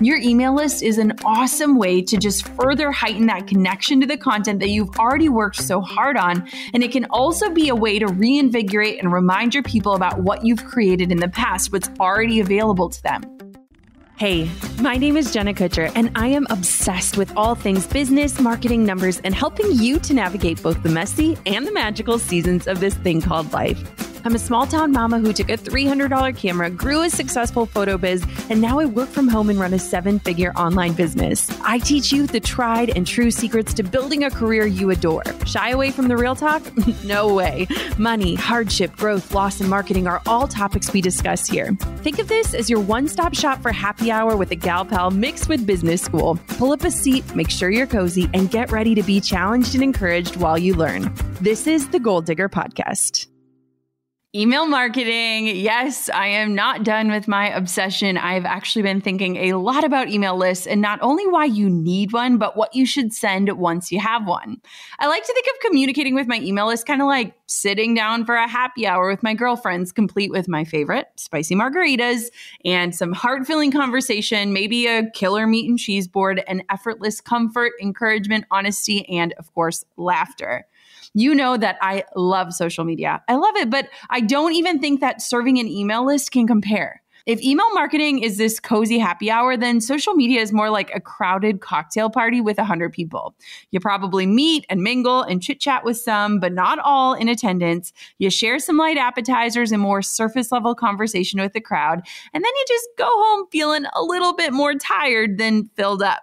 Your email list is an awesome way to just further heighten that connection to the content that you've already worked so hard on. And it can also be a way to reinvigorate and remind your people about what you've created in the past, what's already available to them. Hey, my name is Jenna Kutcher, and I am obsessed with all things business, marketing, numbers, and helping you to navigate both the messy and the magical seasons of this thing called life. I'm a small town mama who took a $300 camera, grew a successful photo biz, and now I work from home and run a seven figure online business. I teach you the tried and true secrets to building a career you adore. Shy away from the real talk? no way. Money, hardship, growth, loss, and marketing are all topics we discuss here. Think of this as your one stop shop for happy hour with a gal pal mixed with business school. Pull up a seat, make sure you're cozy, and get ready to be challenged and encouraged while you learn. This is the Goal Digger Podcast. Email marketing. Yes, I am not done with my obsession. I've actually been thinking a lot about email lists and not only why you need one, but what you should send once you have one. I like to think of communicating with my email list kind of like sitting down for a happy hour with my girlfriends, complete with my favorite spicy margaritas and some heart filling conversation, maybe a killer meat and cheese board, and effortless comfort, encouragement, honesty, and of course, laughter. You know that I love social media. I love it, but I don't even think that serving an email list can compare. If email marketing is this cozy happy hour, then social media is more like a crowded cocktail party with 100 people. You probably meet and mingle and chit chat with some, but not all in attendance. You share some light appetizers and more surface level conversation with the crowd, and then you just go home feeling a little bit more tired than filled up.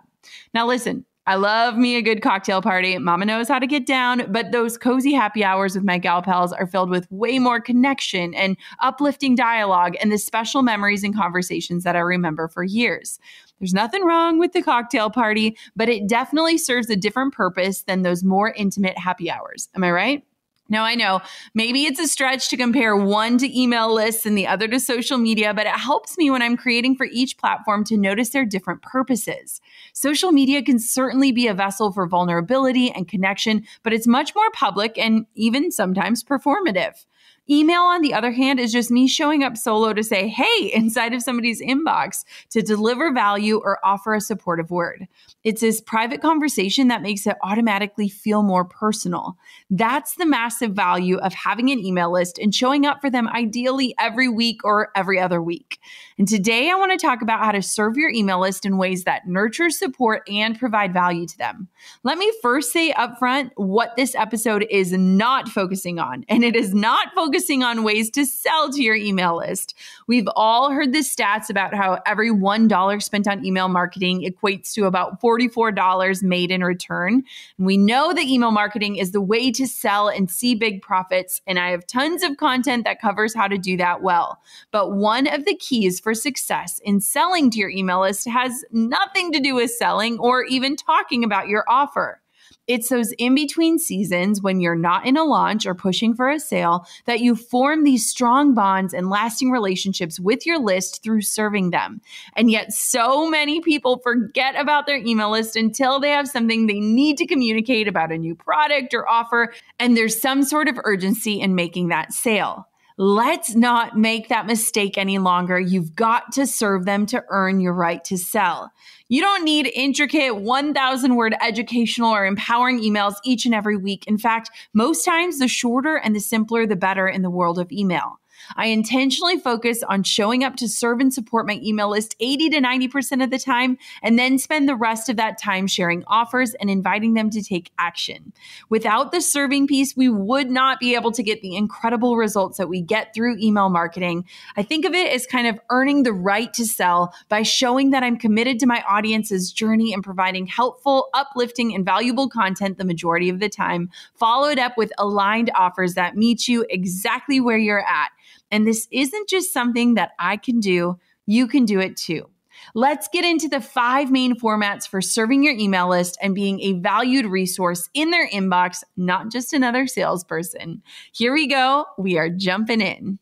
Now, listen, I love me a good cocktail party. Mama knows how to get down, but those cozy happy hours with my gal pals are filled with way more connection and uplifting dialogue and the special memories and conversations that I remember for years. There's nothing wrong with the cocktail party, but it definitely serves a different purpose than those more intimate happy hours. Am I right? Now, I know maybe it's a stretch to compare one to email lists and the other to social media, but it helps me when I'm creating for each platform to notice their different purposes. Social media can certainly be a vessel for vulnerability and connection, but it's much more public and even sometimes performative. Email, on the other hand, is just me showing up solo to say, hey, inside of somebody's inbox to deliver value or offer a supportive word. It's this private conversation that makes it automatically feel more personal. That's the massive value of having an email list and showing up for them ideally every week or every other week. And today I want to talk about how to serve your email list in ways that nurture, support, and provide value to them. Let me first say upfront what this episode is not focusing on, and it is not focusing on ways to sell to your email list. We've all heard the stats about how every $1 spent on email marketing equates to about $44 made in return. And we know that email marketing is the way to sell and see big profits. And I have tons of content that covers how to do that well. But one of the keys for success in selling to your email list has nothing to do with selling or even talking about your offer. It's those in between seasons when you're not in a launch or pushing for a sale that you form these strong bonds and lasting relationships with your list through serving them. And yet, so many people forget about their email list until they have something they need to communicate about a new product or offer, and there's some sort of urgency in making that sale. Let's not make that mistake any longer. You've got to serve them to earn your right to sell. You don't need intricate 1,000 word educational or empowering emails each and every week. In fact, most times the shorter and the simpler, the better in the world of email. I intentionally focus on showing up to serve and support my email list 80 to 90% of the time, and then spend the rest of that time sharing offers and inviting them to take action. Without the serving piece, we would not be able to get the incredible results that we get through email marketing. I think of it as kind of earning the right to sell by showing that I'm committed to my audience's journey and providing helpful, uplifting, and valuable content the majority of the time, followed up with aligned offers that meet you exactly where you're at. And this isn't just something that I can do, you can do it too. Let's get into the five main formats for serving your email list and being a valued resource in their inbox, not just another salesperson. Here we go. We are jumping in.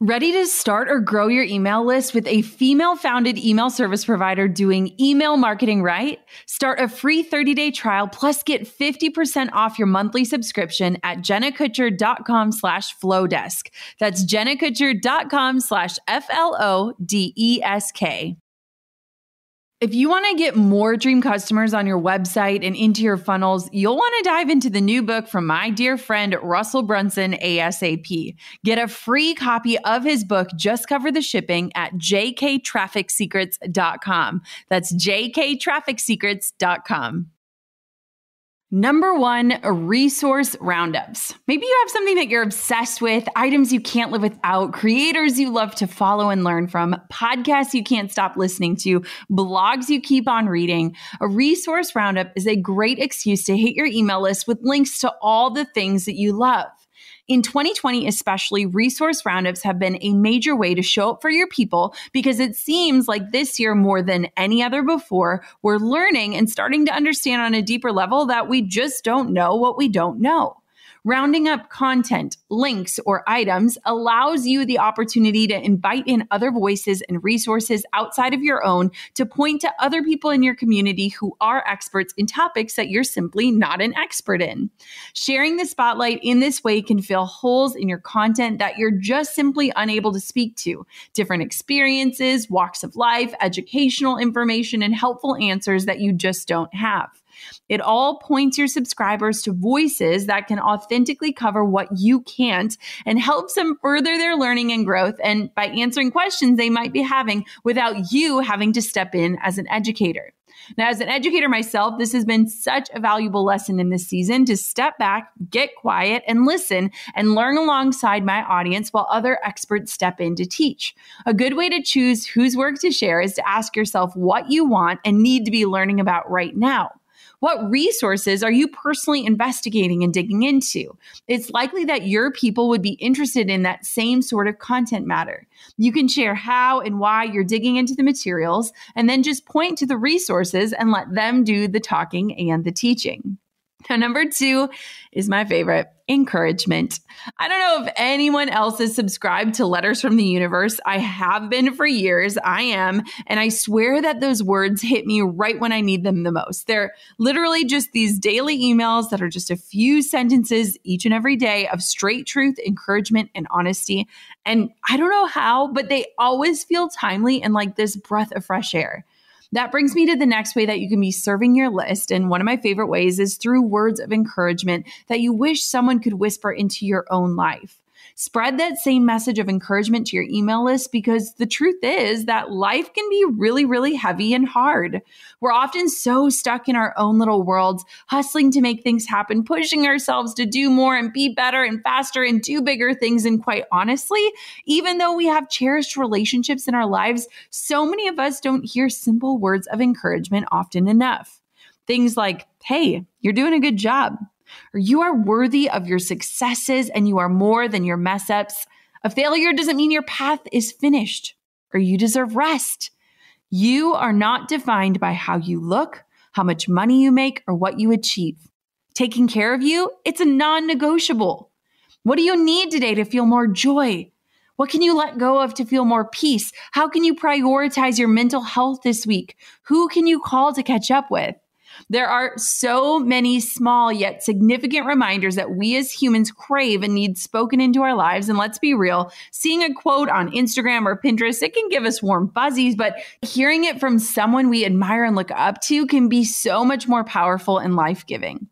Ready to start or grow your email list with a female founded email service provider doing email marketing right? Start a free 30 day trial plus get 50% off your monthly subscription at jennakutcher.com slash flodesk. That's jennakutcher.com slash F L O D E S K. If you want to get more dream customers on your website and into your funnels, you'll want to dive into the new book from my dear friend Russell Brunson ASAP. Get a free copy of his book, Just Cover the Shipping, at jktrafficsecrets.com. That's jktrafficsecrets.com. Number one, resource roundups. Maybe you have something that you're obsessed with, items you can't live without, creators you love to follow and learn from, podcasts you can't stop listening to, blogs you keep on reading. A resource roundup is a great excuse to hit your email list with links to all the things that you love. In 2020, especially, resource roundups have been a major way to show up for your people because it seems like this year, more than any other before, we're learning and starting to understand on a deeper level that we just don't know what we don't know. Rounding up content, links, or items allows you the opportunity to invite in other voices and resources outside of your own to point to other people in your community who are experts in topics that you're simply not an expert in. Sharing the spotlight in this way can fill holes in your content that you're just simply unable to speak to. Different experiences, walks of life, educational information, and helpful answers that you just don't have. It all points your subscribers to voices that can authentically cover what you can't and helps them further their learning and growth and by answering questions they might be having without you having to step in as an educator. Now, as an educator myself, this has been such a valuable lesson in this season to step back, get quiet, and listen and learn alongside my audience while other experts step in to teach. A good way to choose whose work to share is to ask yourself what you want and need to be learning about right now. What resources are you personally investigating and digging into? It's likely that your people would be interested in that same sort of content matter. You can share how and why you're digging into the materials and then just point to the resources and let them do the talking and the teaching. Now, number two is my favorite encouragement. I don't know if anyone else is subscribed to Letters from the Universe. I have been for years. I am. And I swear that those words hit me right when I need them the most. They're literally just these daily emails that are just a few sentences each and every day of straight truth, encouragement, and honesty. And I don't know how, but they always feel timely and like this breath of fresh air. That brings me to the next way that you can be serving your list. And one of my favorite ways is through words of encouragement that you wish someone could whisper into your own life. Spread that same message of encouragement to your email list because the truth is that life can be really, really heavy and hard. We're often so stuck in our own little worlds, hustling to make things happen, pushing ourselves to do more and be better and faster and do bigger things. And quite honestly, even though we have cherished relationships in our lives, so many of us don't hear simple words of encouragement often enough. Things like, hey, you're doing a good job or you are worthy of your successes and you are more than your mess ups. A failure doesn't mean your path is finished or you deserve rest. You are not defined by how you look, how much money you make, or what you achieve. Taking care of you, it's a non negotiable. What do you need today to feel more joy? What can you let go of to feel more peace? How can you prioritize your mental health this week? Who can you call to catch up with? There are so many small yet significant reminders that we as humans crave and need spoken into our lives. And let's be real, seeing a quote on Instagram or Pinterest, it can give us warm fuzzies, but hearing it from someone we admire and look up to can be so much more powerful and life giving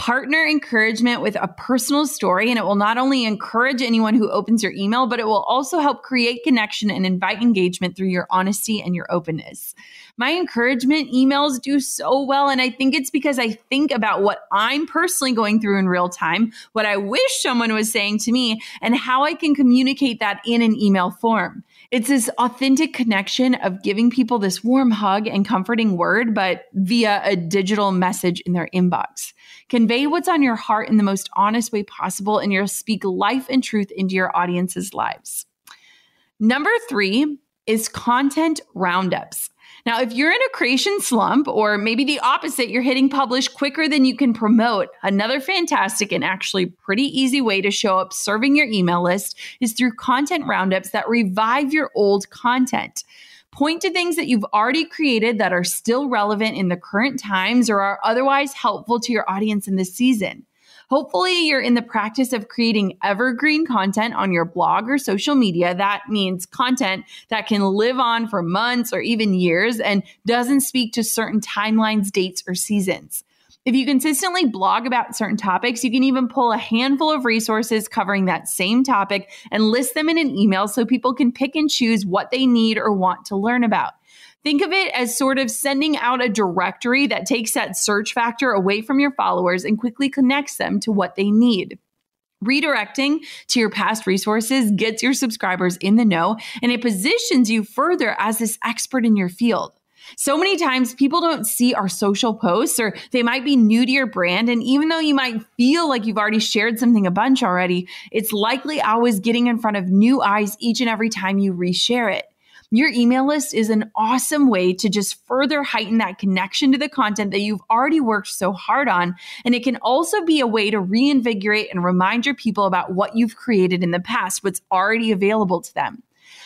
partner encouragement with a personal story, and it will not only encourage anyone who opens your email, but it will also help create connection and invite engagement through your honesty and your openness. My encouragement emails do so well, and I think it's because I think about what I'm personally going through in real time, what I wish someone was saying to me, and how I can communicate that in an email form. It's this authentic connection of giving people this warm hug and comforting word, but via a digital message in their inbox. Convey what's on your heart in the most honest way possible, and you'll speak life and truth into your audience's lives. Number three is content roundups. Now, if you're in a creation slump, or maybe the opposite, you're hitting publish quicker than you can promote, another fantastic and actually pretty easy way to show up serving your email list is through content roundups that revive your old content. Point to things that you've already created that are still relevant in the current times or are otherwise helpful to your audience in this season. Hopefully, you're in the practice of creating evergreen content on your blog or social media. That means content that can live on for months or even years and doesn't speak to certain timelines, dates, or seasons. If you consistently blog about certain topics, you can even pull a handful of resources covering that same topic and list them in an email so people can pick and choose what they need or want to learn about. Think of it as sort of sending out a directory that takes that search factor away from your followers and quickly connects them to what they need. Redirecting to your past resources gets your subscribers in the know and it positions you further as this expert in your field. So many times people don't see our social posts or they might be new to your brand. And even though you might feel like you've already shared something a bunch already, it's likely always getting in front of new eyes each and every time you reshare it. Your email list is an awesome way to just further heighten that connection to the content that you've already worked so hard on. And it can also be a way to reinvigorate and remind your people about what you've created in the past, what's already available to them.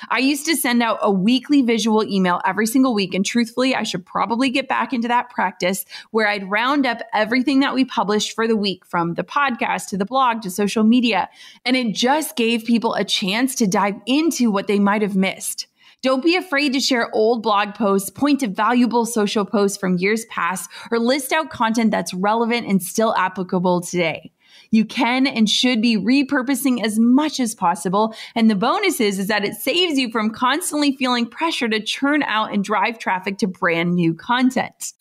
I used to send out a weekly visual email every single week. And truthfully, I should probably get back into that practice where I'd round up everything that we published for the week from the podcast to the blog to social media. And it just gave people a chance to dive into what they might have missed. Don't be afraid to share old blog posts, point to valuable social posts from years past, or list out content that's relevant and still applicable today. You can and should be repurposing as much as possible. And the bonus is, is that it saves you from constantly feeling pressure to churn out and drive traffic to brand new content.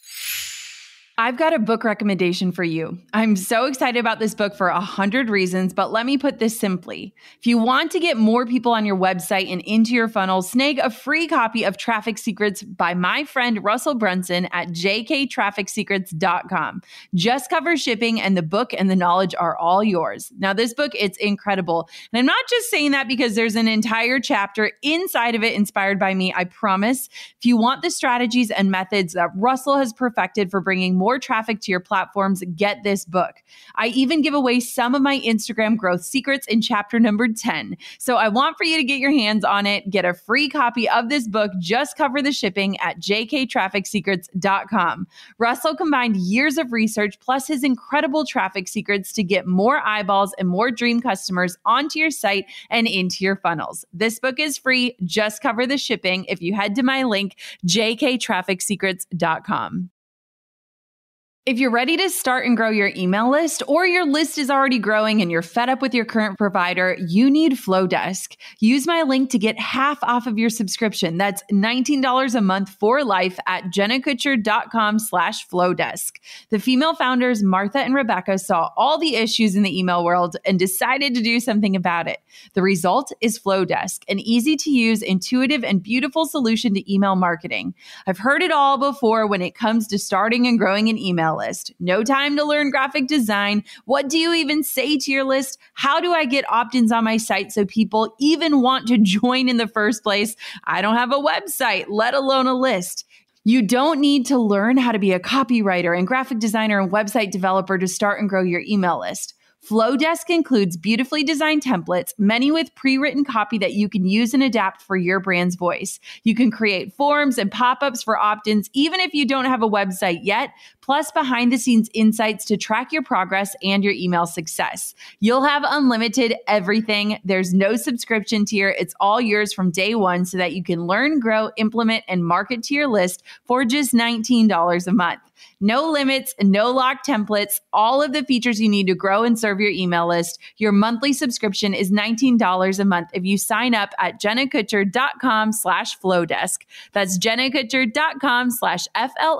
I've got a book recommendation for you. I'm so excited about this book for a hundred reasons, but let me put this simply. If you want to get more people on your website and into your funnel, snag a free copy of Traffic Secrets by my friend Russell Brunson at jktrafficsecrets.com. Just cover shipping and the book and the knowledge are all yours. Now, this book, it's incredible. And I'm not just saying that because there's an entire chapter inside of it inspired by me. I promise. If you want the strategies and methods that Russell has perfected for bringing more traffic to your platforms, get this book. I even give away some of my Instagram growth secrets in chapter number 10. So I want for you to get your hands on it, get a free copy of this book, just cover the shipping at jktrafficsecrets.com. Russell combined years of research plus his incredible traffic secrets to get more eyeballs and more dream customers onto your site and into your funnels. This book is free, just cover the shipping if you head to my link, jktrafficsecrets.com. If you're ready to start and grow your email list, or your list is already growing and you're fed up with your current provider, you need Flodesk. Use my link to get half off of your subscription. That's $19 a month for life at jennakutcher.com slash Flodesk. The female founders, Martha and Rebecca, saw all the issues in the email world and decided to do something about it. The result is Flodesk, an easy to use, intuitive, and beautiful solution to email marketing. I've heard it all before when it comes to starting and growing an email list. No time to learn graphic design. What do you even say to your list? How do I get opt ins on my site so people even want to join in the first place? I don't have a website, let alone a list. You don't need to learn how to be a copywriter and graphic designer and website developer to start and grow your email list. Flodesk includes beautifully designed templates, many with pre written copy that you can use and adapt for your brand's voice. You can create forms and pop ups for opt ins, even if you don't have a website yet, plus behind the scenes insights to track your progress and your email success. You'll have unlimited everything. There's no subscription tier, it's all yours from day one so that you can learn, grow, implement, and market to your list for just $19 a month. No limits, no locked templates, all of the features you need to grow and serve your email list. Your monthly subscription is $19 a month if you sign up at jennakutcher.com slash flodesk. That's jennakutcher.com slash F-L-O-D-E-S-K.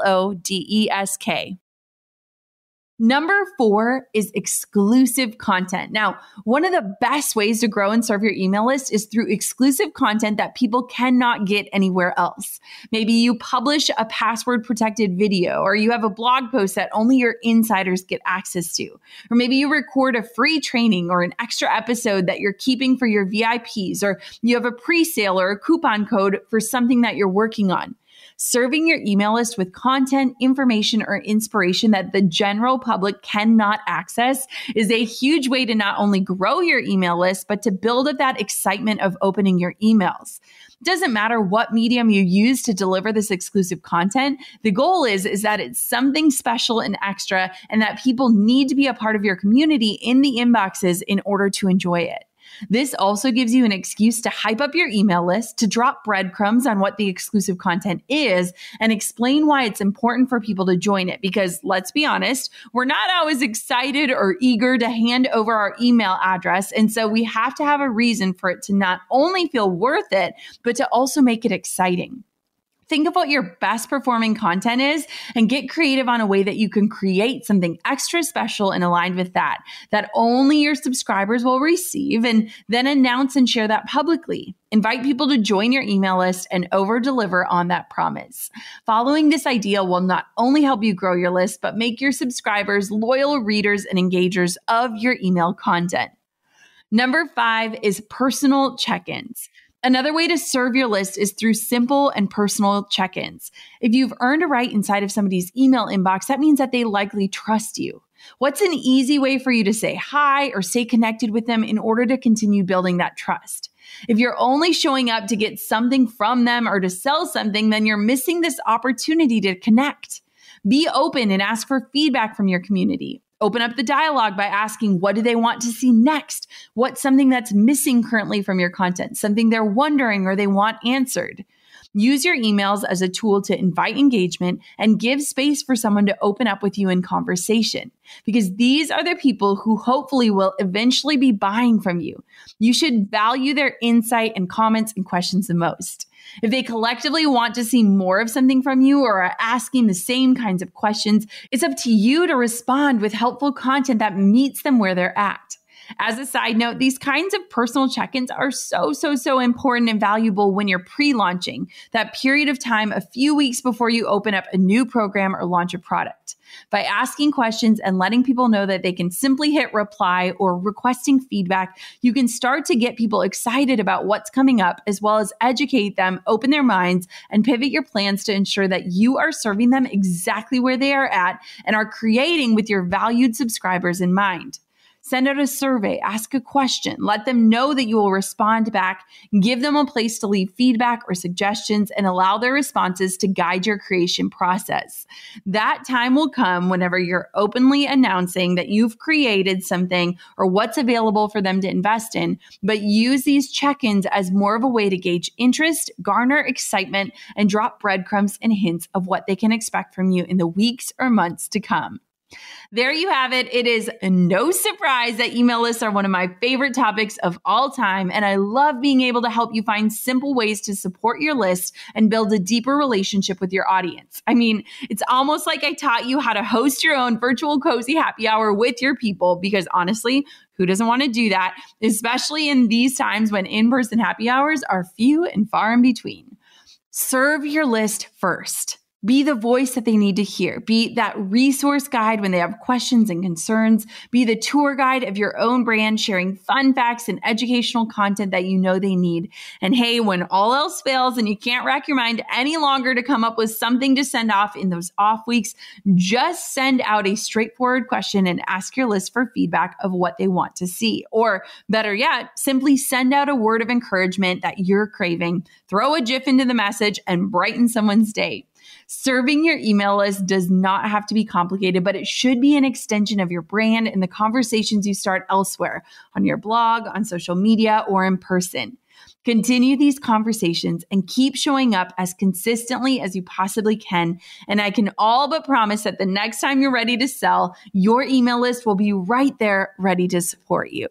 Number four is exclusive content. Now, one of the best ways to grow and serve your email list is through exclusive content that people cannot get anywhere else. Maybe you publish a password protected video, or you have a blog post that only your insiders get access to. Or maybe you record a free training or an extra episode that you're keeping for your VIPs, or you have a pre sale or a coupon code for something that you're working on. Serving your email list with content, information, or inspiration that the general public cannot access is a huge way to not only grow your email list, but to build up that excitement of opening your emails It doesn't matter what medium you use to deliver this exclusive content. The goal is, is that it's something special and extra and that people need to be a part of your community in the inboxes in order to enjoy it. This also gives you an excuse to hype up your email list, to drop breadcrumbs on what the exclusive content is, and explain why it's important for people to join it. Because let's be honest, we're not always excited or eager to hand over our email address. And so we have to have a reason for it to not only feel worth it, but to also make it exciting. Think of what your best performing content is and get creative on a way that you can create something extra special and aligned with that, that only your subscribers will receive, and then announce and share that publicly. Invite people to join your email list and over deliver on that promise. Following this idea will not only help you grow your list, but make your subscribers loyal readers and engagers of your email content. Number five is personal check ins. Another way to serve your list is through simple and personal check ins. If you've earned a right inside of somebody's email inbox, that means that they likely trust you. What's an easy way for you to say hi or stay connected with them in order to continue building that trust? If you're only showing up to get something from them or to sell something, then you're missing this opportunity to connect. Be open and ask for feedback from your community. Open up the dialogue by asking, what do they want to see next? What's something that's missing currently from your content? Something they're wondering or they want answered. Use your emails as a tool to invite engagement and give space for someone to open up with you in conversation because these are the people who hopefully will eventually be buying from you. You should value their insight and comments and questions the most. If they collectively want to see more of something from you or are asking the same kinds of questions, it's up to you to respond with helpful content that meets them where they're at. As a side note, these kinds of personal check ins are so, so, so important and valuable when you're pre launching, that period of time a few weeks before you open up a new program or launch a product. By asking questions and letting people know that they can simply hit reply or requesting feedback, you can start to get people excited about what's coming up, as well as educate them, open their minds, and pivot your plans to ensure that you are serving them exactly where they are at and are creating with your valued subscribers in mind. Send out a survey, ask a question, let them know that you will respond back, give them a place to leave feedback or suggestions, and allow their responses to guide your creation process. That time will come whenever you're openly announcing that you've created something or what's available for them to invest in, but use these check ins as more of a way to gauge interest, garner excitement, and drop breadcrumbs and hints of what they can expect from you in the weeks or months to come. There you have it. It is no surprise that email lists are one of my favorite topics of all time. And I love being able to help you find simple ways to support your list and build a deeper relationship with your audience. I mean, it's almost like I taught you how to host your own virtual cozy happy hour with your people because honestly, who doesn't want to do that, especially in these times when in person happy hours are few and far in between? Serve your list first. Be the voice that they need to hear. Be that resource guide when they have questions and concerns. Be the tour guide of your own brand, sharing fun facts and educational content that you know they need. And hey, when all else fails and you can't rack your mind any longer to come up with something to send off in those off weeks, just send out a straightforward question and ask your list for feedback of what they want to see. Or better yet, simply send out a word of encouragement that you're craving. Throw a GIF into the message and brighten someone's day. Serving your email list does not have to be complicated, but it should be an extension of your brand and the conversations you start elsewhere on your blog, on social media, or in person. Continue these conversations and keep showing up as consistently as you possibly can. And I can all but promise that the next time you're ready to sell, your email list will be right there ready to support you.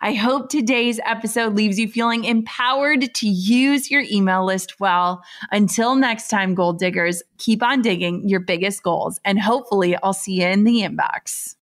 I hope today's episode leaves you feeling empowered to use your email list well. Until next time, goal diggers, keep on digging your biggest goals, and hopefully, I'll see you in the inbox.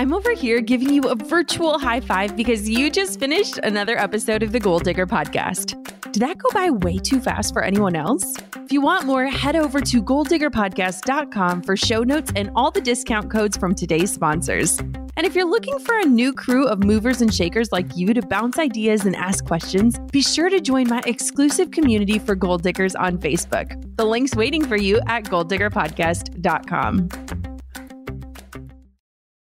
I'm over here giving you a virtual high five because you just finished another episode of the Goal Digger podcast. Did that go by way too fast for anyone else? If you want more, head over to goaldiggerpodcast.com for show notes and all the discount codes from today's sponsors. And if you're looking for a new crew of movers and shakers like you to bounce ideas and ask questions, be sure to join my exclusive community for goal diggers on Facebook. The link's waiting for you at goaldiggerpodcast.com.